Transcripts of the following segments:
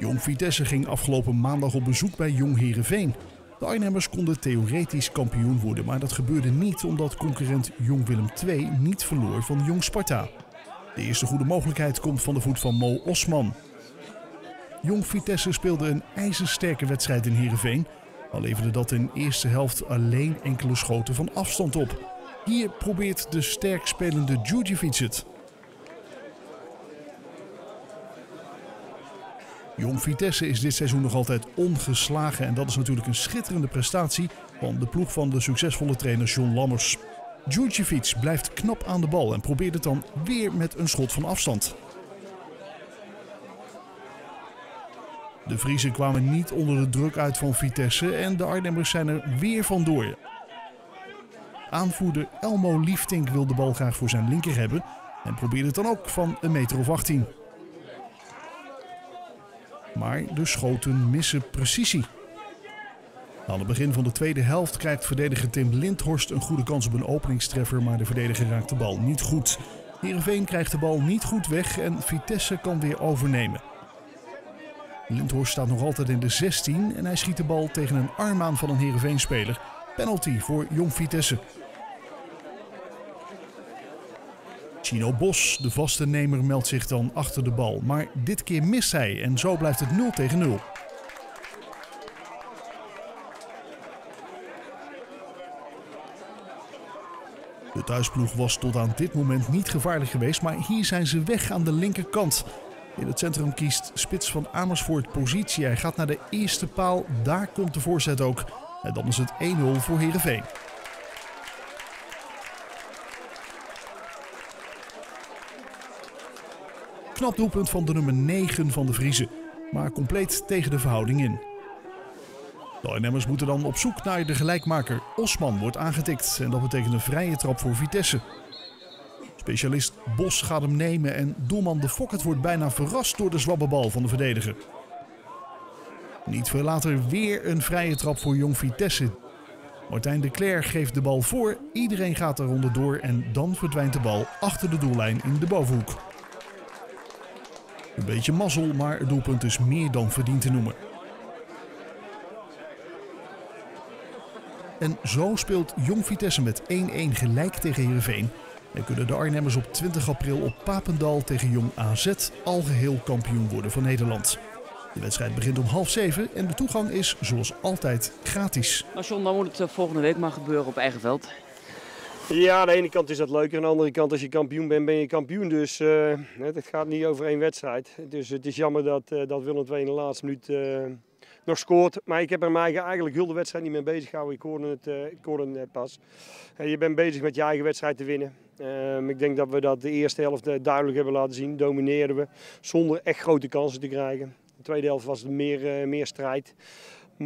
Jong Vitesse ging afgelopen maandag op bezoek bij Jong Herenveen. De Arnhemmers konden theoretisch kampioen worden, maar dat gebeurde niet omdat concurrent Jong Willem II niet verloor van Jong Sparta. De eerste goede mogelijkheid komt van de voet van Mo Osman. Jong Vitesse speelde een ijzersterke wedstrijd in Heerenveen, al leverde dat in de eerste helft alleen enkele schoten van afstand op. Hier probeert de sterk spelende Djurdjevic het. Jong Vitesse is dit seizoen nog altijd ongeslagen en dat is natuurlijk een schitterende prestatie van de ploeg van de succesvolle trainer John Lammers. Djurdjevic blijft knap aan de bal en probeert het dan weer met een schot van afstand. De Vriezen kwamen niet onder de druk uit van Vitesse en de Arnhemmers zijn er weer vandoor. Aanvoerder Elmo Liefdink wil de bal graag voor zijn linker hebben en probeert het dan ook van een meter of 18. Maar de schoten missen precisie. Aan het begin van de tweede helft krijgt verdediger Tim Lindhorst een goede kans op een openingstreffer, maar de verdediger raakt de bal niet goed. Heerenveen krijgt de bal niet goed weg en Vitesse kan weer overnemen. Lindhorst staat nog altijd in de 16 en hij schiet de bal tegen een arm aan van een Heerenveen-speler. Penalty voor Jong Vitesse. Chino Bos, de vaste nemer, meldt zich dan achter de bal. Maar dit keer mist hij en zo blijft het 0 tegen 0. De thuisploeg was tot aan dit moment niet gevaarlijk geweest, maar hier zijn ze weg aan de linkerkant. In het centrum kiest Spits van Amersfoort positie. Hij gaat naar de eerste paal, daar komt de voorzet ook. En dan is het 1-0 voor Heerenveen. Knap doelpunt van de nummer 9 van de Vriezen, maar compleet tegen de verhouding in. De Arnhemmers moeten dan op zoek naar de gelijkmaker. Osman wordt aangetikt en dat betekent een vrije trap voor Vitesse. Specialist Bos gaat hem nemen en doelman De Fokkert wordt bijna verrast door de zwabbe bal van de verdediger. Niet veel later weer een vrije trap voor Jong Vitesse. Martijn de Cler geeft de bal voor, iedereen gaat er onderdoor en dan verdwijnt de bal achter de doellijn in de bovenhoek. Een beetje mazzel, maar het doelpunt is meer dan verdiend te noemen. En zo speelt Jong Vitesse met 1-1 gelijk tegen Heerenveen. En kunnen de Arnhemmers op 20 april op Papendal tegen Jong AZ algeheel kampioen worden van Nederland. De wedstrijd begint om half zeven en de toegang is zoals altijd gratis. John, dan moet het eh, volgende week maar gebeuren op eigen veld. Ja, aan de ene kant is dat leuk. Aan de andere kant, als je kampioen bent, ben je kampioen. Dus uh, het gaat niet over één wedstrijd. Dus het is jammer dat, uh, dat Willem II in de laatste minuut uh, nog scoort. Maar ik heb er mij eigenlijk heel de wedstrijd niet mee bezig gehouden. Ik hoorde het, ik hoorde het net pas. je bent bezig met je eigen wedstrijd te winnen. Ehm, ik denk dat we dat de eerste helft duidelijk hebben laten zien. Domineerden we zonder echt grote kansen te krijgen. De tweede helft was er meer strijd.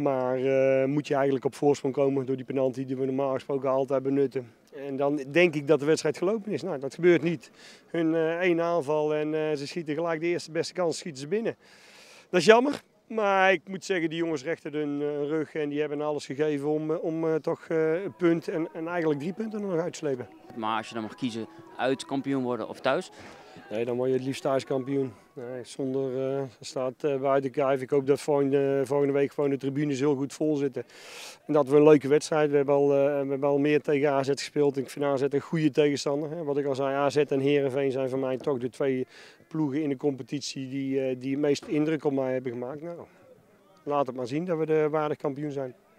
Maar moet je eigenlijk op voorsprong komen door die penalty die we normaal gesproken altijd benutten. En dan denk ik dat de wedstrijd gelopen is. Nou, dat gebeurt niet. Hun uh, één aanval en uh, ze schieten gelijk de eerste beste kans schieten ze binnen. Dat is jammer. Maar ik moet zeggen, die jongens rechten hun rug en die hebben alles gegeven om, om toch een punt en, en eigenlijk drie punten nog uit te slepen. Maar als je dan mag kiezen uit kampioen worden of thuis? Nee, dan word je het liefst thuis kampioen. Nee, zonder uh, staat uh, buiten kijf. Ik hoop dat volgende, volgende week gewoon de tribunes heel goed vol zitten. En dat we een leuke wedstrijd. We hebben al, uh, we hebben al meer tegen AZ gespeeld. Ik vind AZ een goede tegenstander. Hè. Wat ik al zei, AZ en Herenveen zijn voor mij toch de twee ploegen in de competitie die, die het meest indruk op mij hebben gemaakt. Nou, laat het maar zien dat we de waardig kampioen zijn.